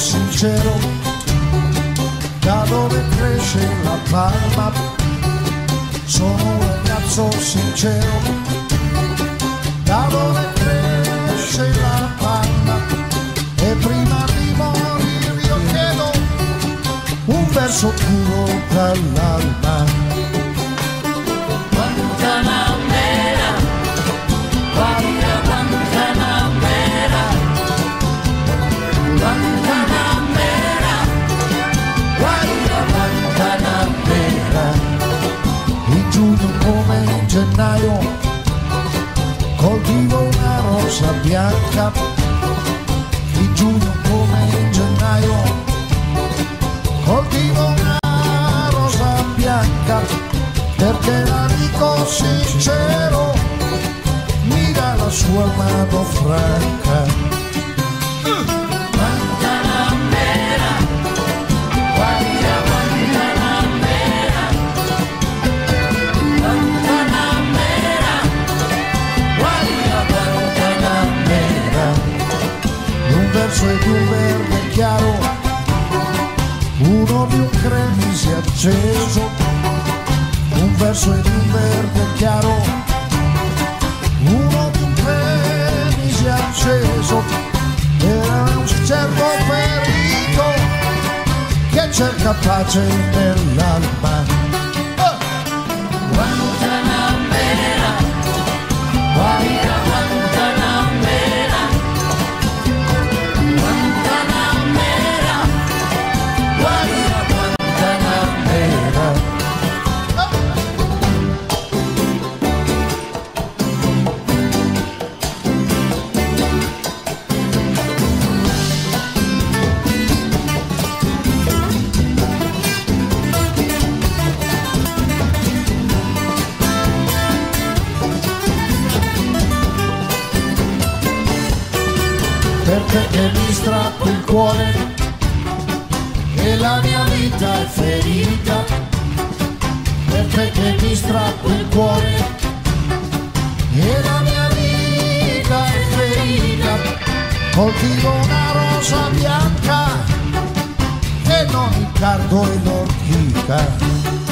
sincero, da dove cresce la palma, sono un ragazzo sincero, da dove cresce la palma, e prima di morire io chiedo un verso puro dall'alba. Gennaio coltivo una rosa bianca in giugno come in gennaio coltivo una rosa bianca perché l'amico sincero mi dà la sua mano franca un verso e di un verde chiaro, uno di un cremisi acceso, un verso e di un verde chiaro, uno di un cremisi acceso, era un cervo ferito che cerca pace nell'alba. Perché che mi strappo il cuore. E la mia vita è ferita perché che mi strappo il cuore. E la mia vita è ferita coltivo una rosa bianca e non il cardo e l'ortica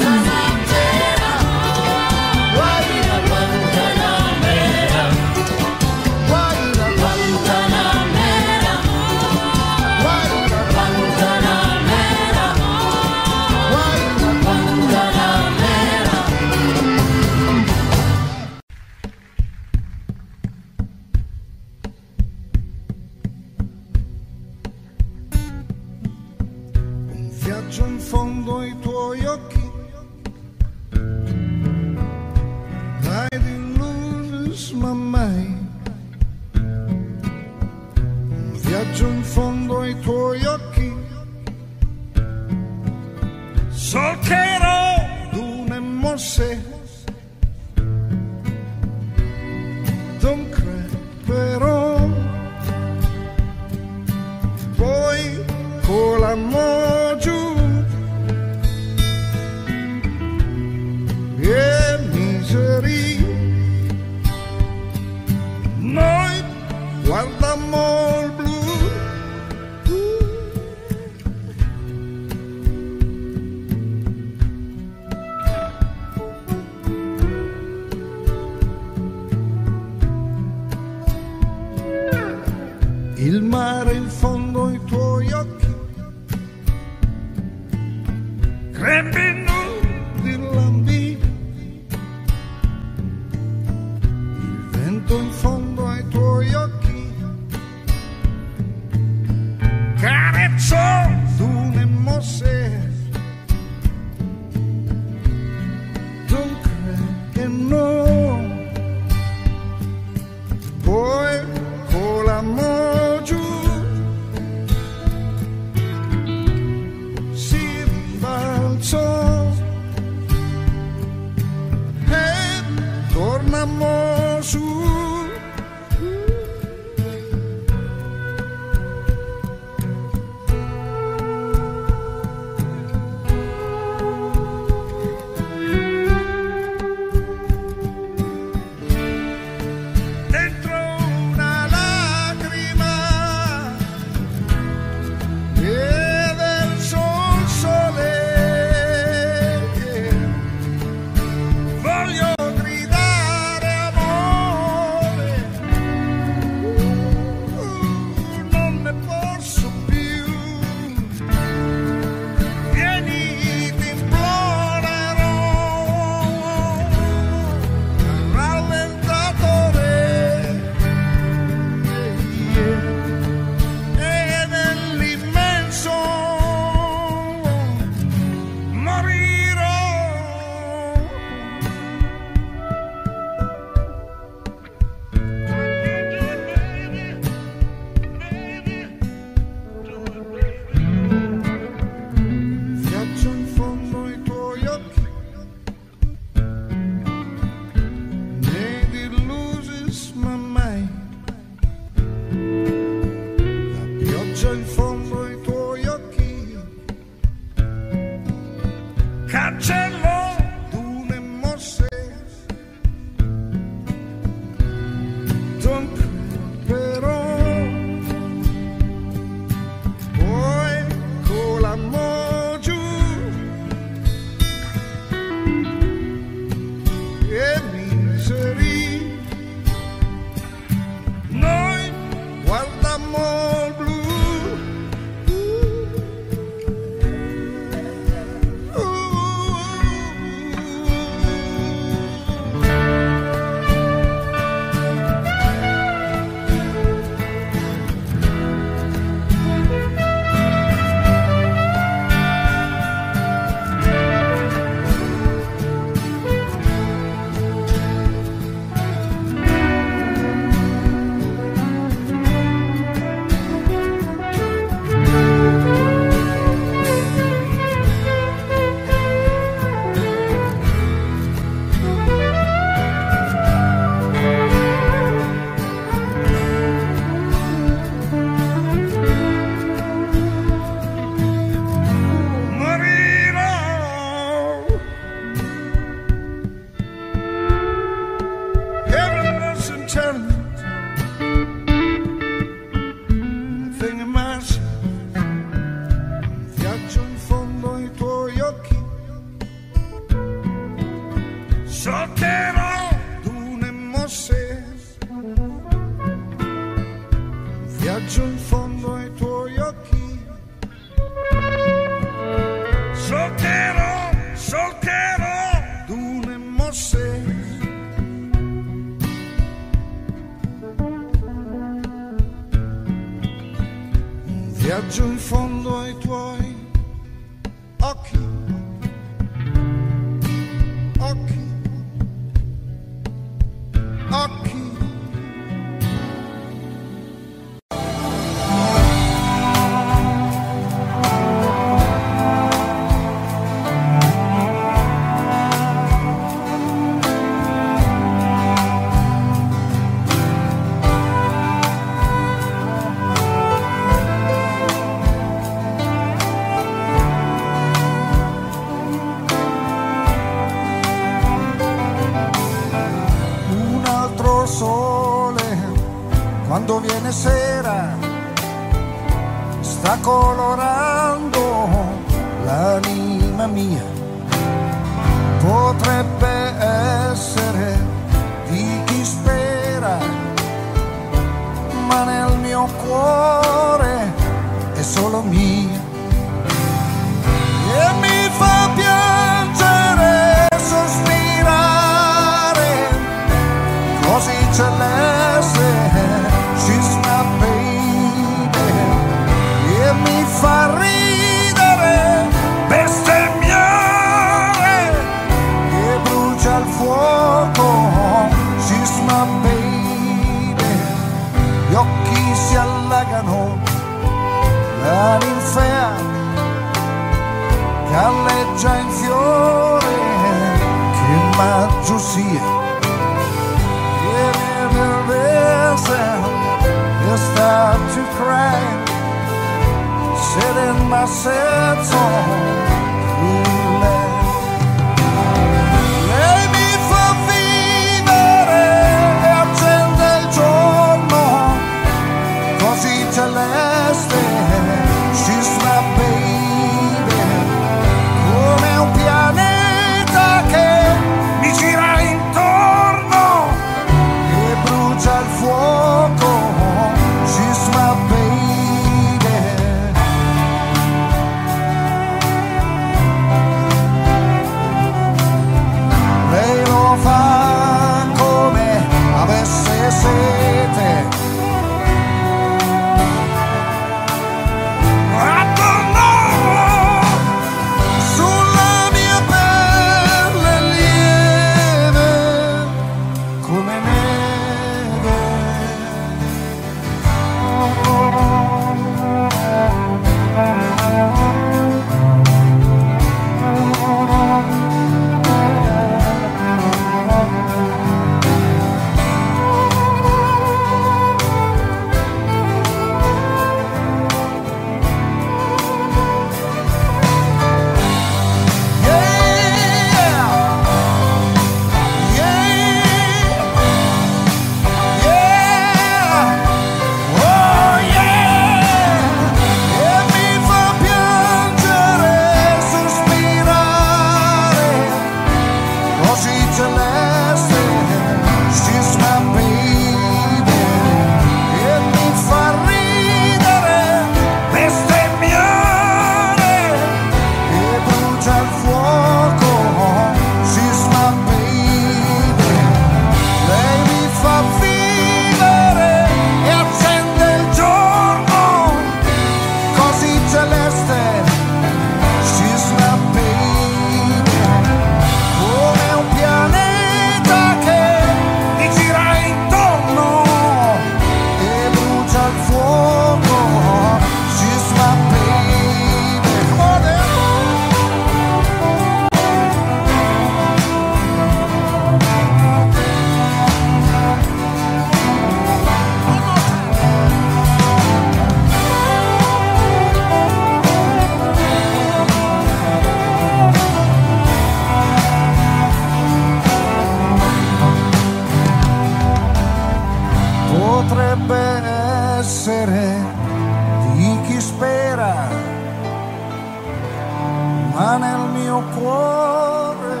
ma nel mio cuore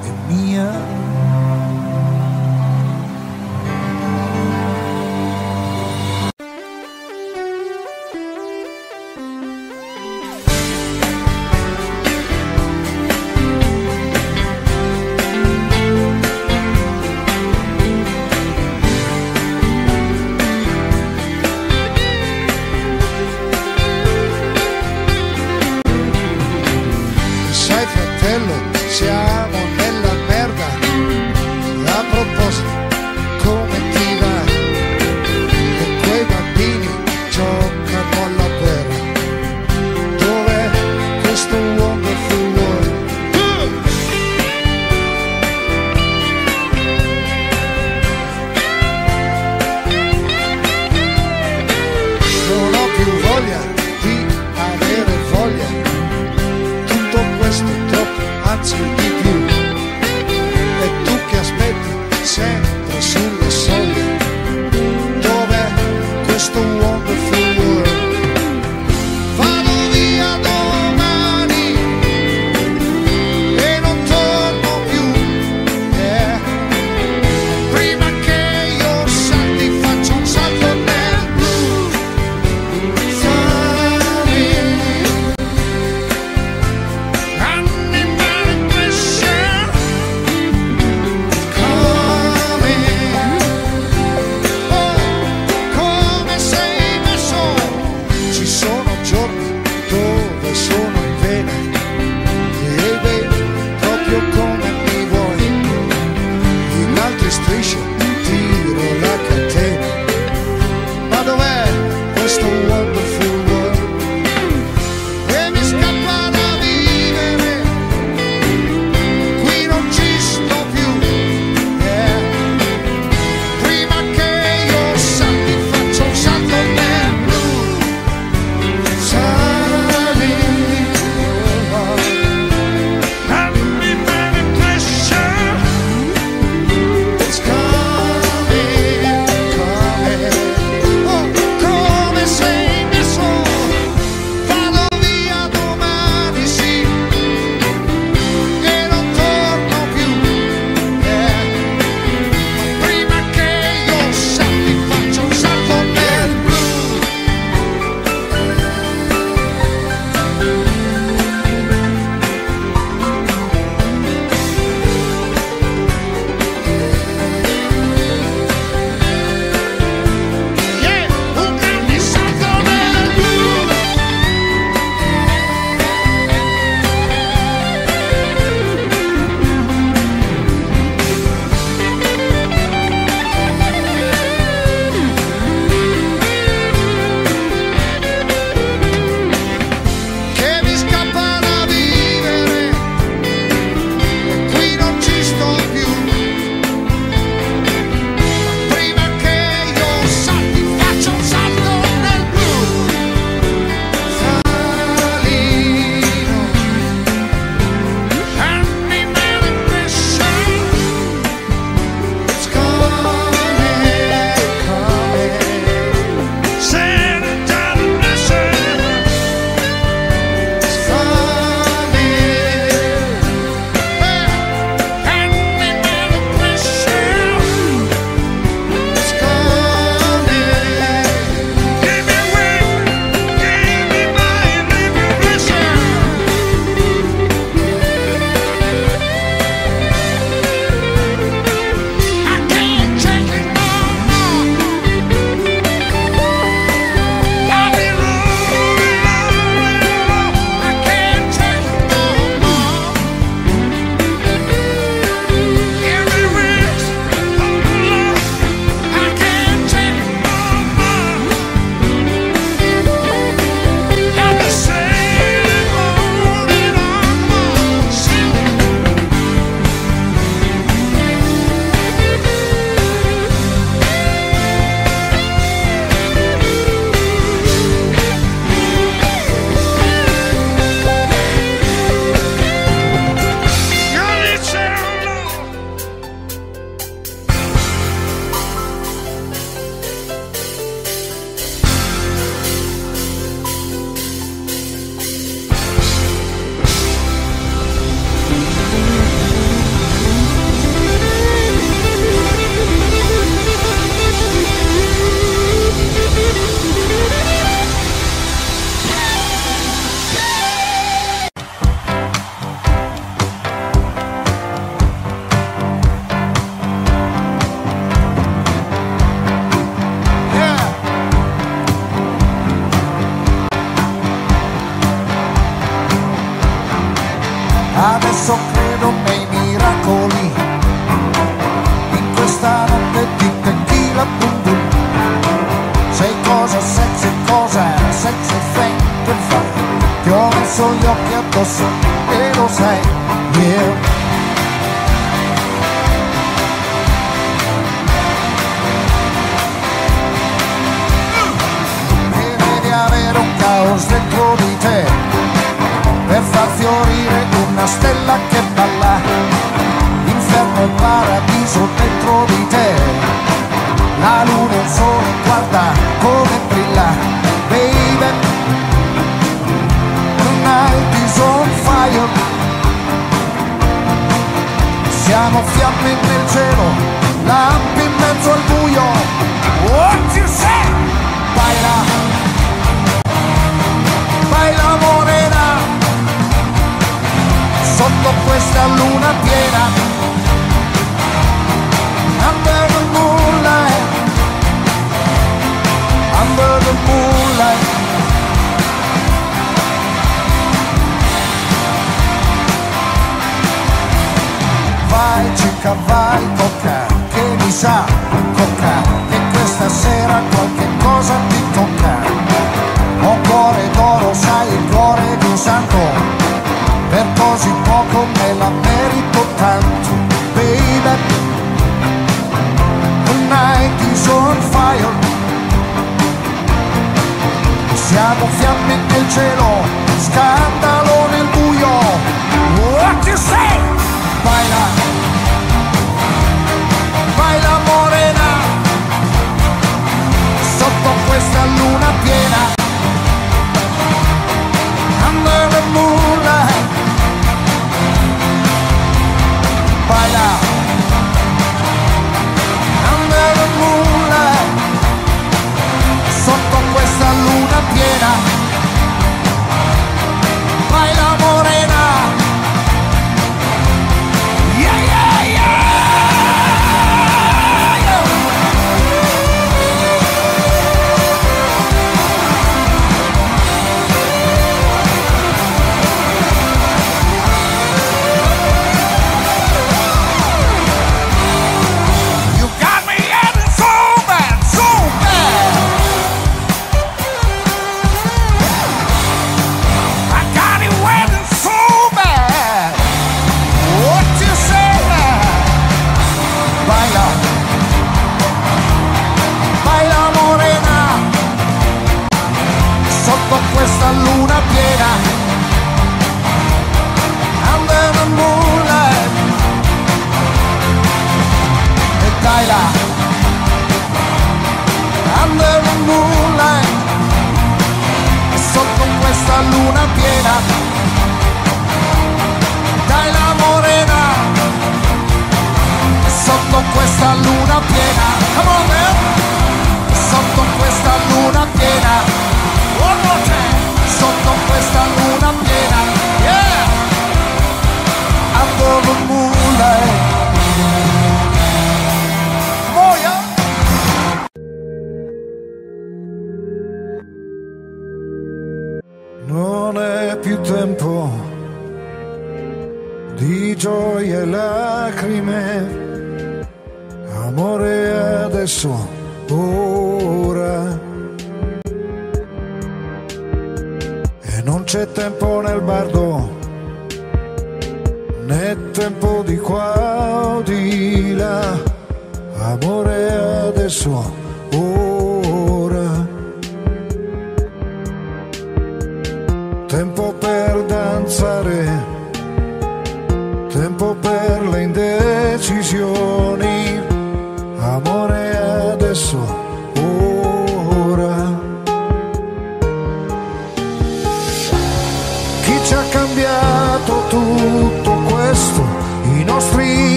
è mia.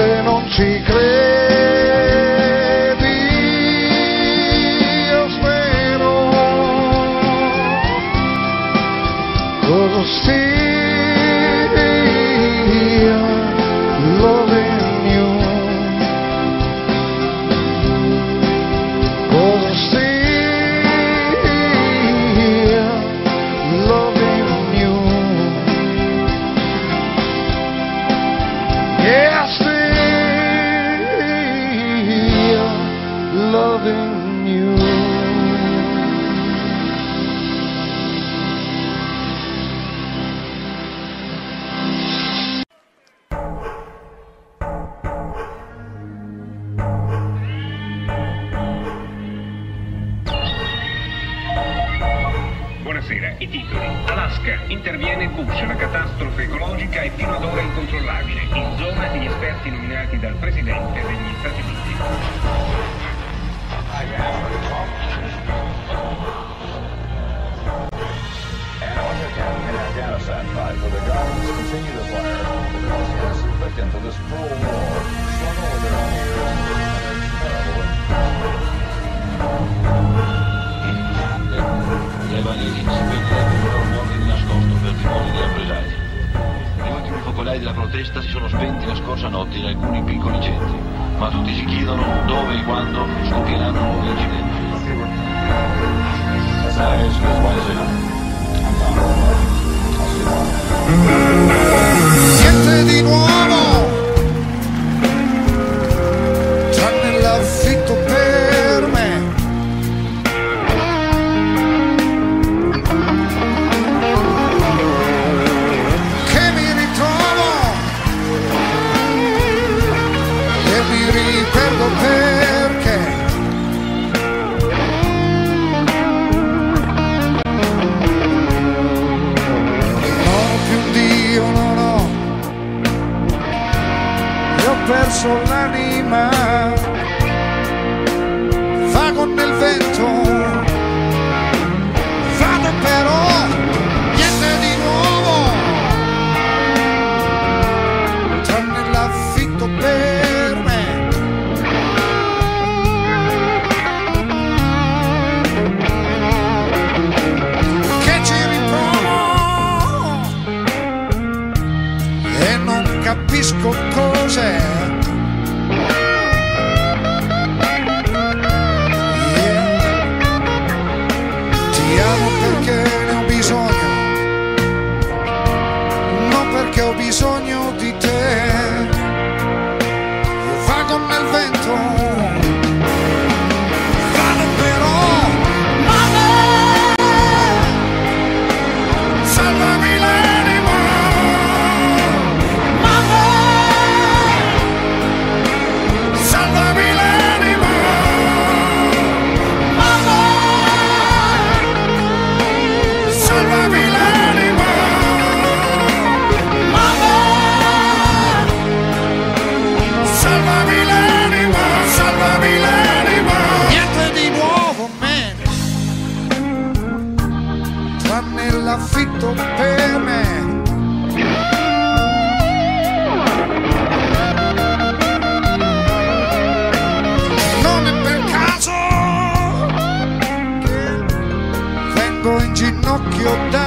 Forse non ci credi, capisco cos'è. Ginocchio da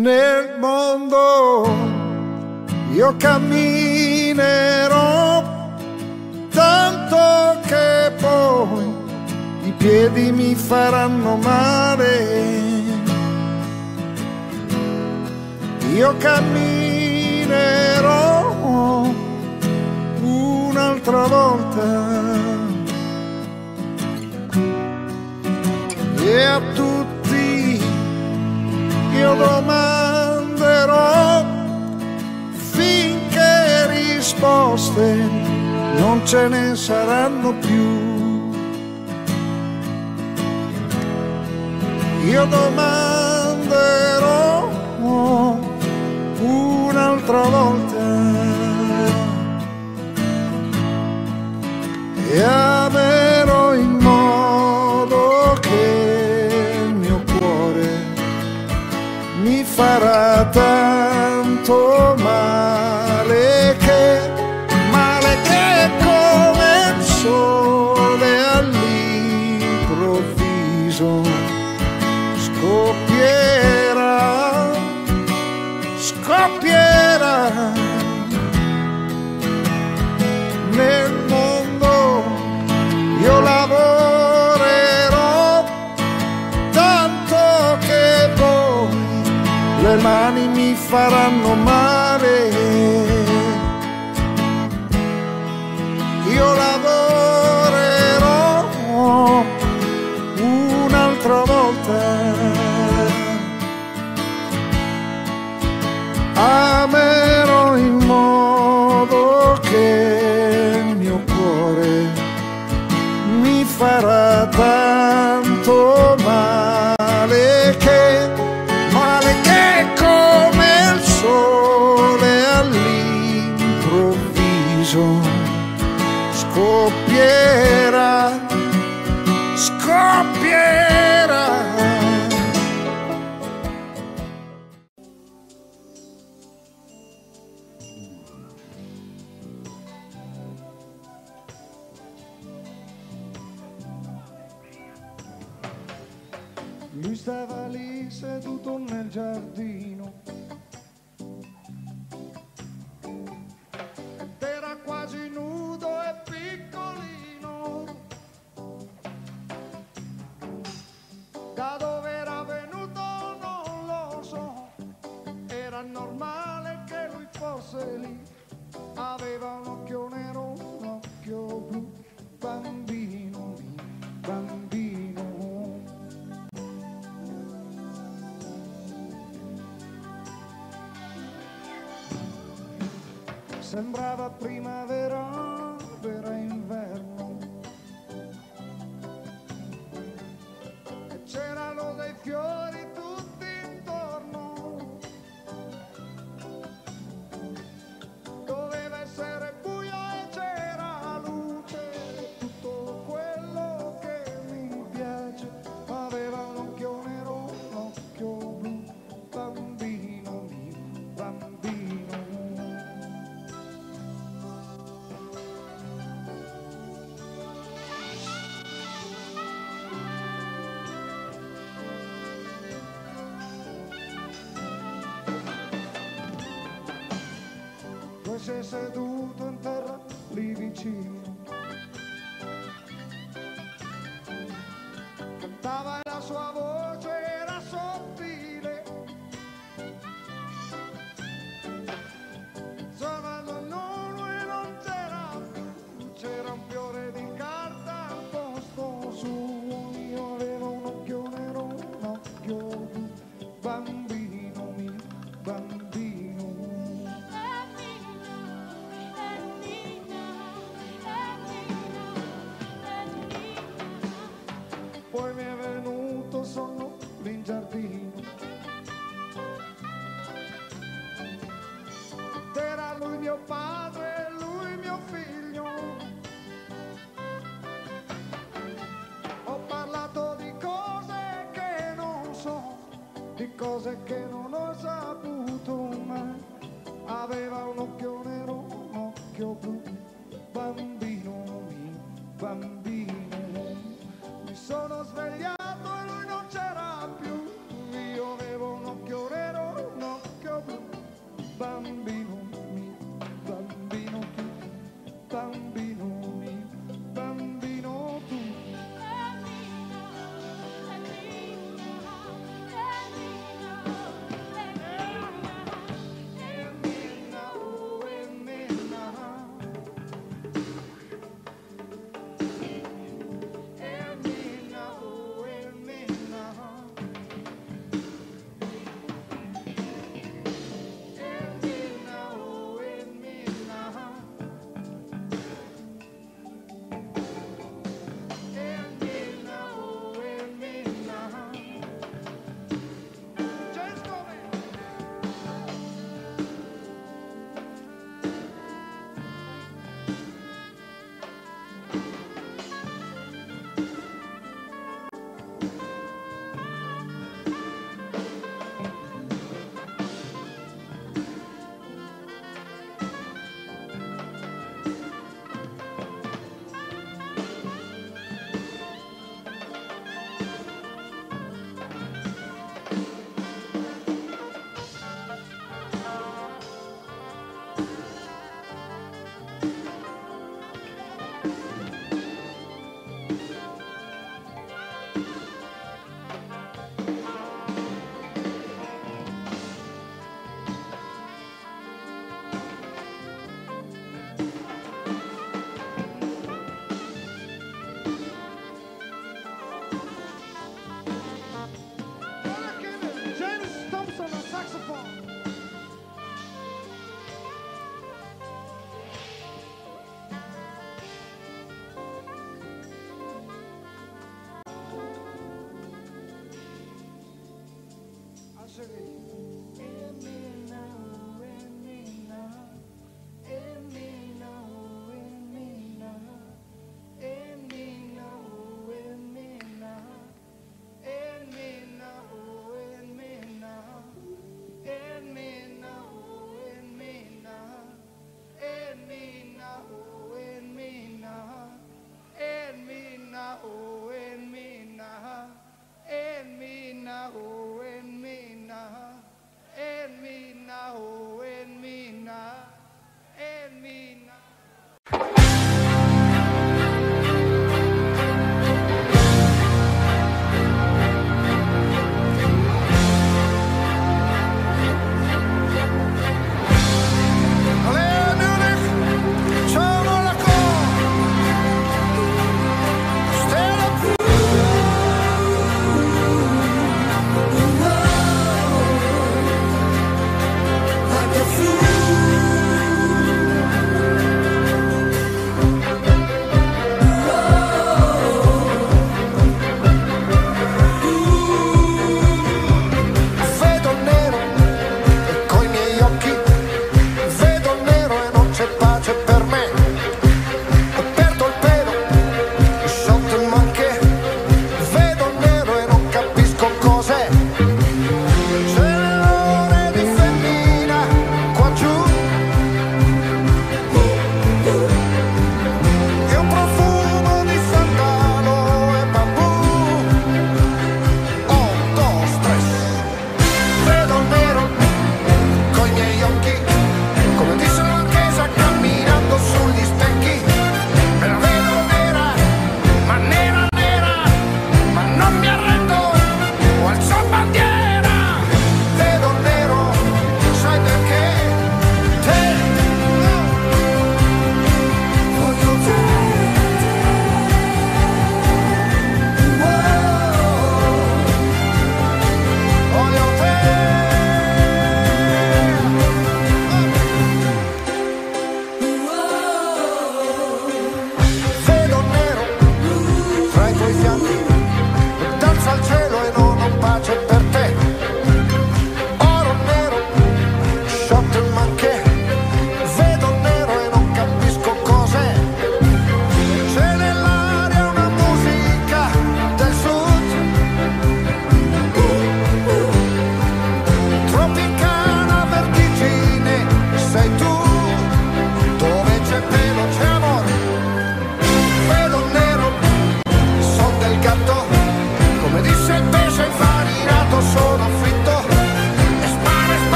nel mondo io camminerò tanto che poi i piedi mi faranno male. Io camminerò un'altra volta e a tutti io domanderò finché risposte non ce ne saranno più. Io domanderò un'altra volta. E a para tanto mais. φαρανομα sembrava primavera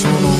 ma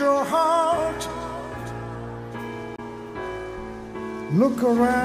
your heart. Look around.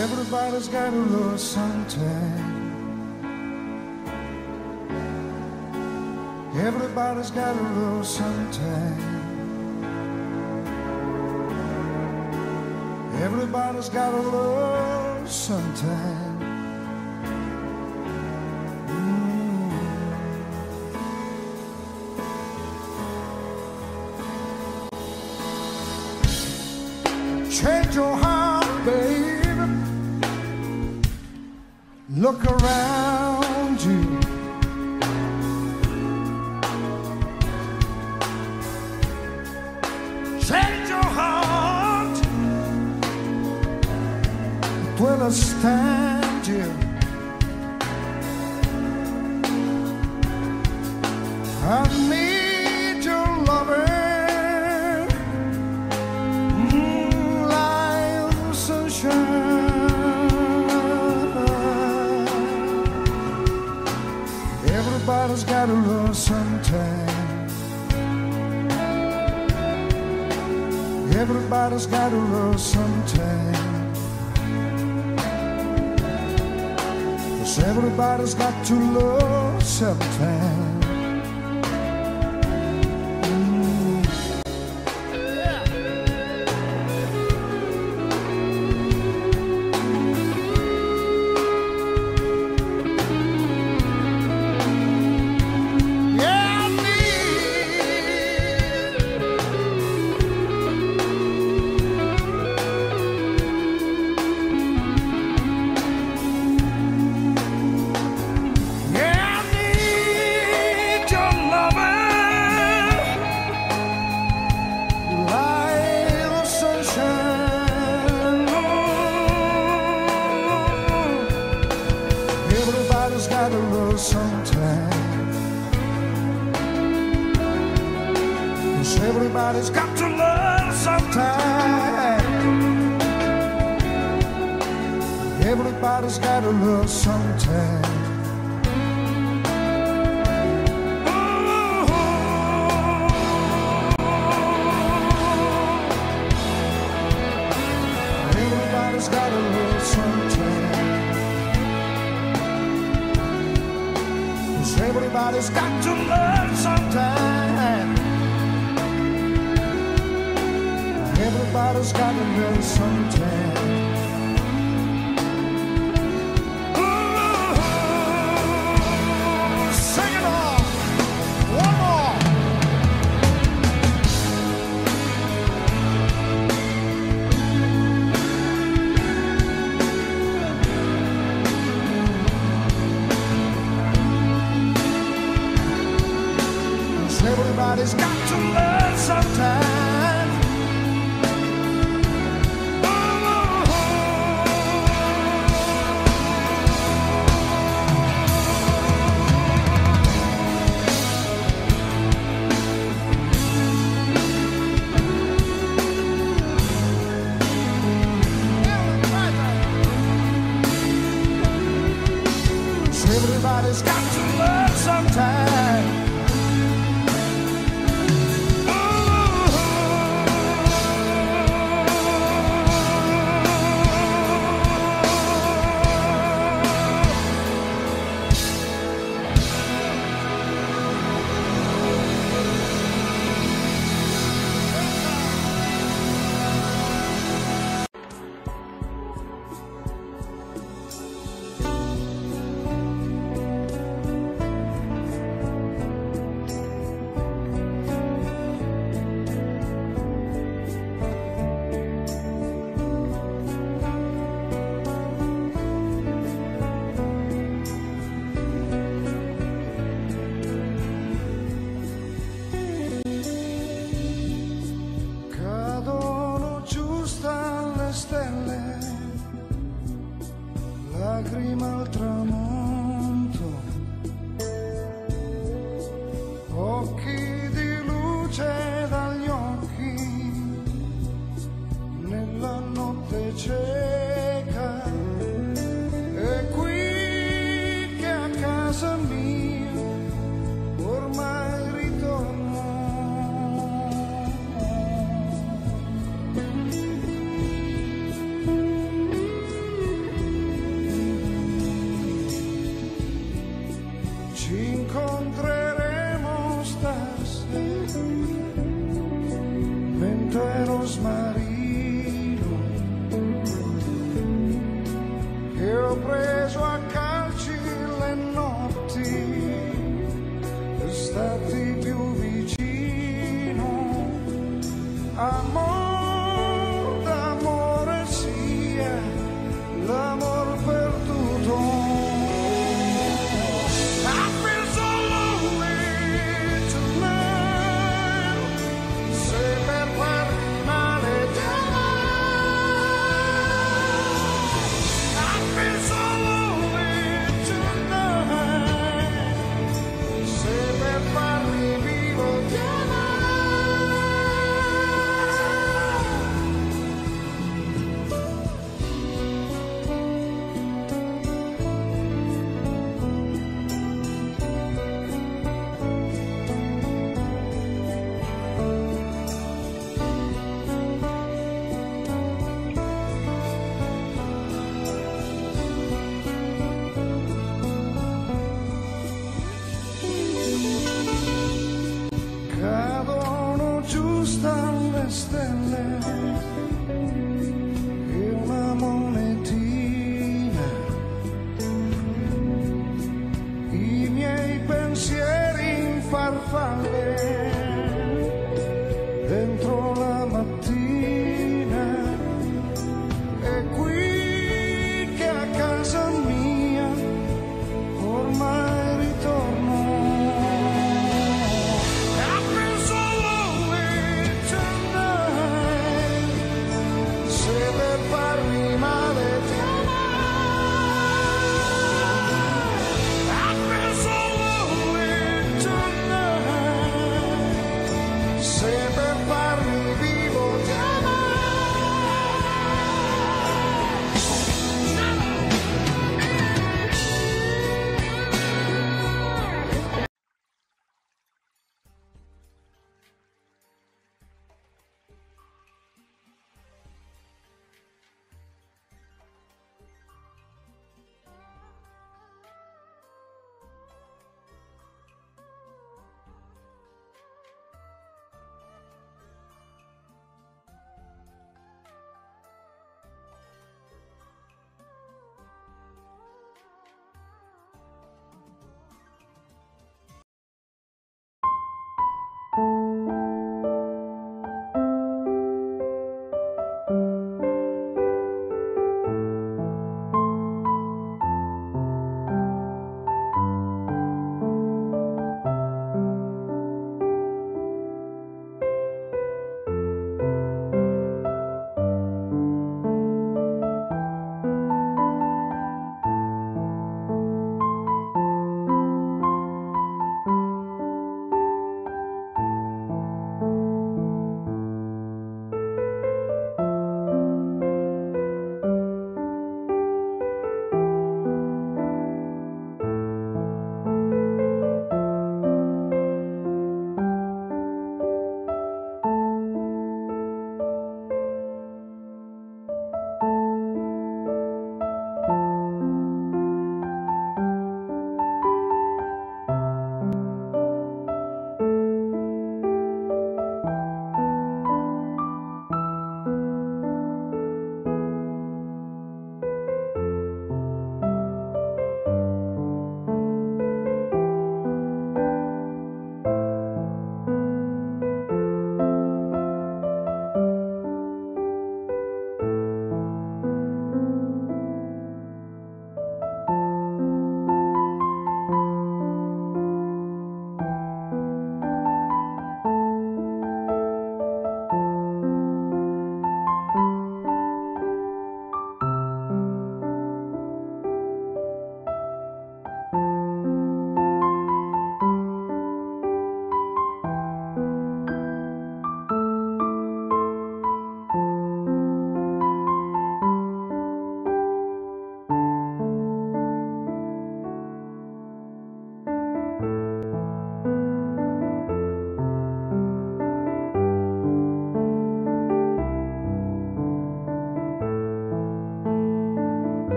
Everybody's got a load sometime. Everybody's got a load sometime. Everybody's got a load sometime. Everybody's got to learn sometime. Everybody's got to learn sometime.